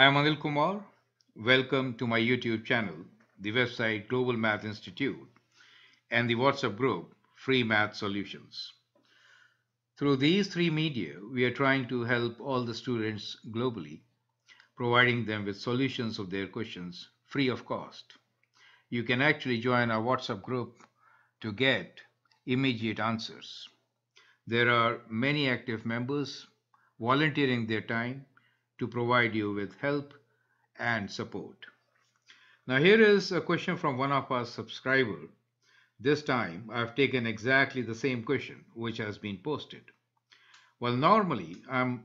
I am Anil Kumar. Welcome to my YouTube channel, the website Global Math Institute, and the WhatsApp group Free Math Solutions. Through these three media, we are trying to help all the students globally, providing them with solutions of their questions free of cost. You can actually join our WhatsApp group to get immediate answers. There are many active members volunteering their time to provide you with help and support. Now here is a question from one of our subscribers. This time I've taken exactly the same question which has been posted. Well, normally I'm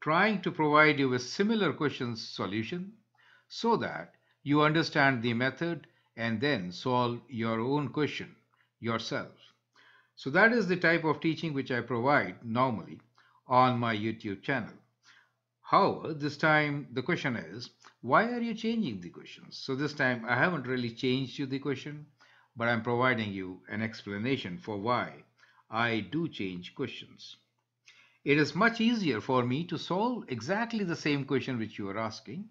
trying to provide you with similar questions solution so that you understand the method and then solve your own question yourself. So that is the type of teaching which I provide normally on my YouTube channel. However, this time the question is, why are you changing the questions? So this time I haven't really changed you the question, but I'm providing you an explanation for why I do change questions. It is much easier for me to solve exactly the same question which you are asking,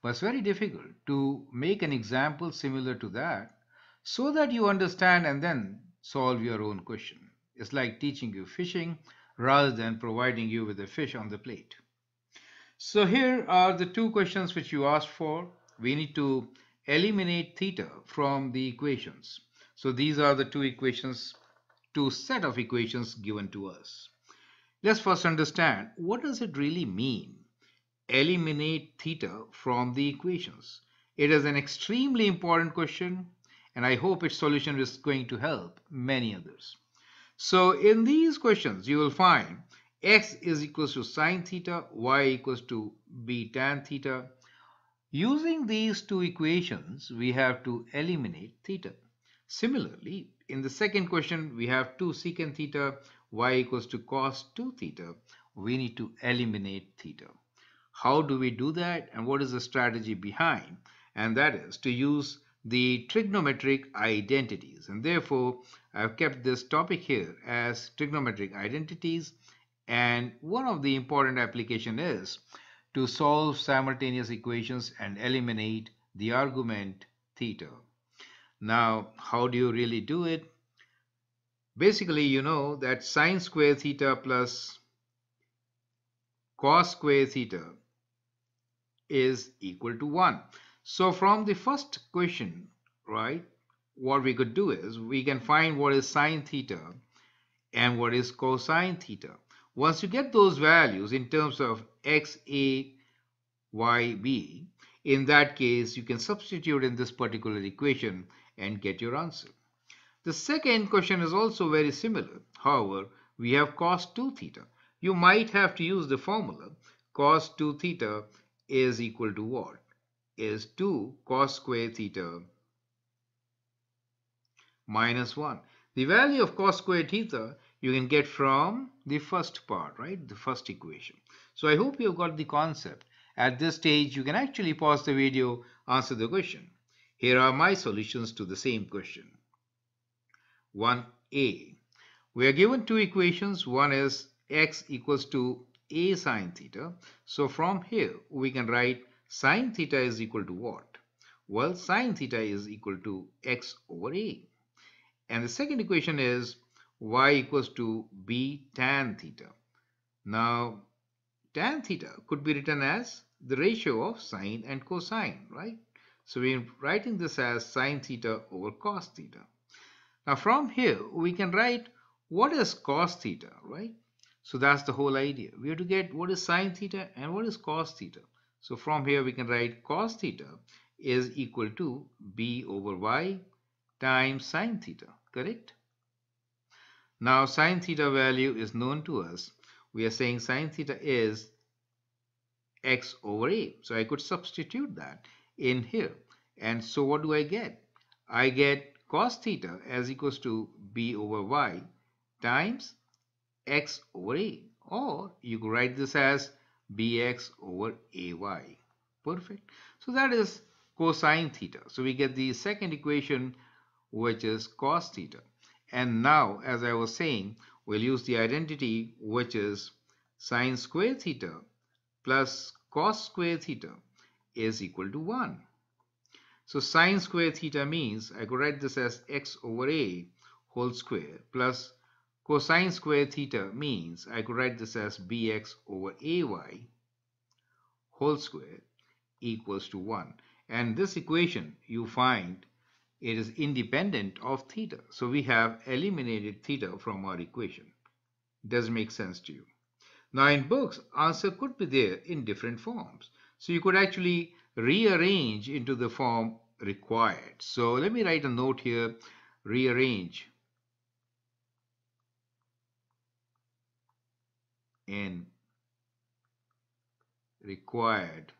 but it's very difficult to make an example similar to that so that you understand and then solve your own question. It's like teaching you fishing rather than providing you with a fish on the plate. So here are the two questions which you asked for. We need to eliminate theta from the equations. So these are the two equations, two set of equations given to us. Let's first understand what does it really mean? Eliminate theta from the equations. It is an extremely important question and I hope its solution is going to help many others. So in these questions you will find x is equals to sine theta, y equals to b tan theta. Using these two equations, we have to eliminate theta. Similarly, in the second question, we have 2 secant theta, y equals to cos 2 theta. We need to eliminate theta. How do we do that and what is the strategy behind? And that is to use the trigonometric identities. And therefore, I've kept this topic here as trigonometric identities and one of the important application is to solve simultaneous equations and eliminate the argument theta. Now, how do you really do it? Basically, you know that sine square theta plus cos square theta is equal to 1. So from the first question, right, what we could do is we can find what is sine theta and what is cosine theta. Once you get those values in terms of x, a, y, b, in that case, you can substitute in this particular equation and get your answer. The second question is also very similar. However, we have cos 2 theta. You might have to use the formula cos 2 theta is equal to what? Is 2 cos square theta minus 1. The value of cos square theta you can get from the first part, right? The first equation. So I hope you've got the concept. At this stage, you can actually pause the video, answer the question. Here are my solutions to the same question. 1a. We are given two equations. One is x equals to a sine theta. So from here, we can write sine theta is equal to what? Well, sine theta is equal to x over a. And the second equation is y equals to b tan theta. Now, tan theta could be written as the ratio of sine and cosine, right? So we're writing this as sine theta over cos theta. Now from here, we can write what is cos theta, right? So that's the whole idea. We have to get what is sine theta and what is cos theta. So from here, we can write cos theta is equal to b over y times sine theta, correct? Now sine theta value is known to us. We are saying sine theta is x over a. So I could substitute that in here. And so what do I get? I get cos theta as equals to b over y times x over a. Or you could write this as bx over ay. Perfect. So that is cosine theta. So we get the second equation which is cos theta. And now, as I was saying, we'll use the identity which is sine square theta plus cos square theta is equal to 1. So sine square theta means I could write this as x over a whole square plus cosine square theta means I could write this as bx over ay whole square equals to 1. And this equation you find it is independent of theta. So we have eliminated theta from our equation. Does make sense to you? Now in books, answer could be there in different forms. So you could actually rearrange into the form required. So let me write a note here, rearrange in required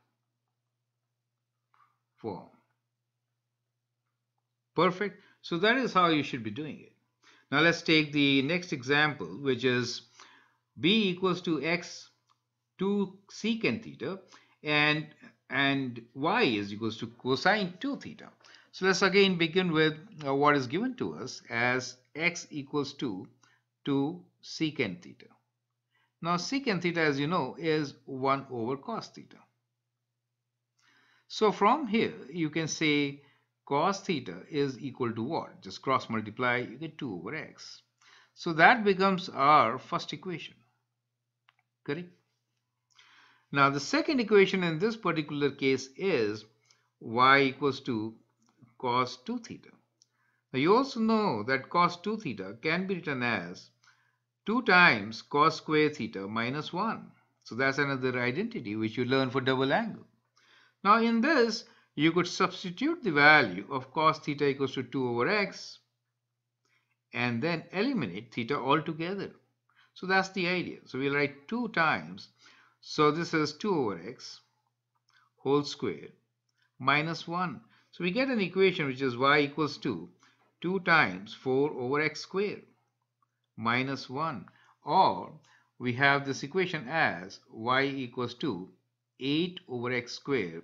form. Perfect. So that is how you should be doing it. Now let's take the next example, which is b equals to x 2 secant theta and and y is equals to cosine 2 theta. So let's again begin with uh, what is given to us as x equals to 2 secant theta. Now secant theta as you know is 1 over cos theta. So from here you can say cos theta is equal to what? Just cross multiply, you get 2 over x. So that becomes our first equation. Correct? Now the second equation in this particular case is y equals to cos 2 theta. Now you also know that cos 2 theta can be written as 2 times cos square theta minus 1. So that's another identity which you learn for double angle. Now in this you could substitute the value of cos theta equals to 2 over x and then eliminate theta altogether. So that's the idea. So we'll write 2 times. So this is 2 over x whole square minus 1. So we get an equation which is y equals to 2 times 4 over x square minus 1 or we have this equation as y equals to 8 over x square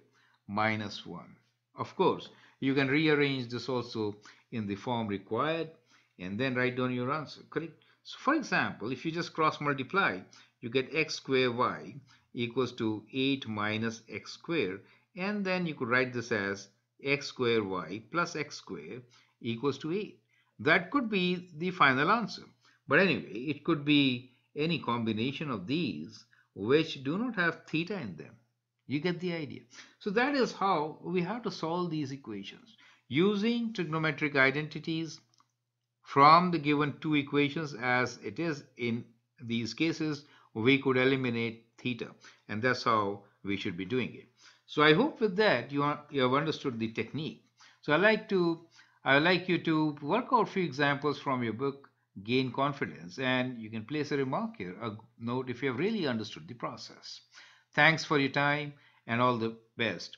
minus 1. Of course, you can rearrange this also in the form required and then write down your answer, correct? So for example, if you just cross multiply, you get x square y equals to 8 minus x square and then you could write this as x square y plus x square equals to 8. That could be the final answer. But anyway, it could be any combination of these which do not have theta in them. You get the idea. So that is how we have to solve these equations. Using trigonometric identities from the given two equations as it is in these cases, we could eliminate theta. And that's how we should be doing it. So I hope with that you, are, you have understood the technique. So I like to I like you to work out few examples from your book, Gain Confidence, and you can place a remark here, a note if you have really understood the process. Thanks for your time and all the best.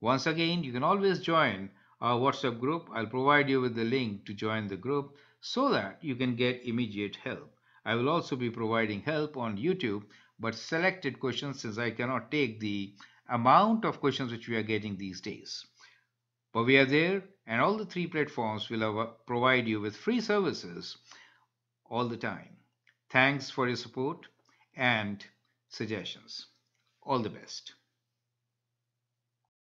Once again, you can always join our WhatsApp group. I'll provide you with the link to join the group so that you can get immediate help. I will also be providing help on YouTube, but selected questions since I cannot take the amount of questions which we are getting these days. But we are there and all the three platforms will provide you with free services all the time. Thanks for your support and suggestions. All the best.